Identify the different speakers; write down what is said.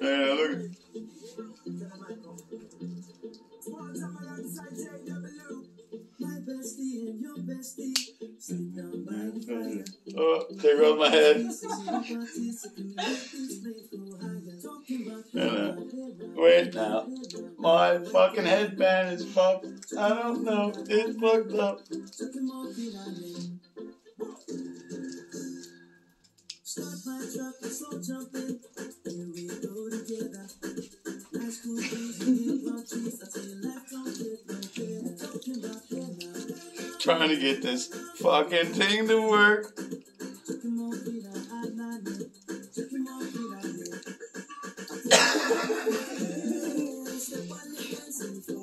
Speaker 1: Yeah, look. Oh, uh, there goes my head. No. Uh, wait now. My fucking headband is fucked. I don't know. It's fucked up. trying to get this fucking thing to work.